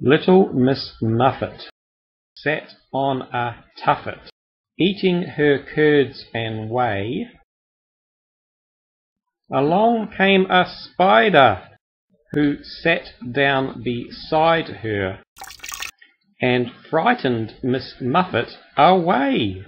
Little Miss Muffet sat on a tuffet, Eating her curds and whey. Along came a Spider, who sat down beside her, And frightened Miss Muffet away.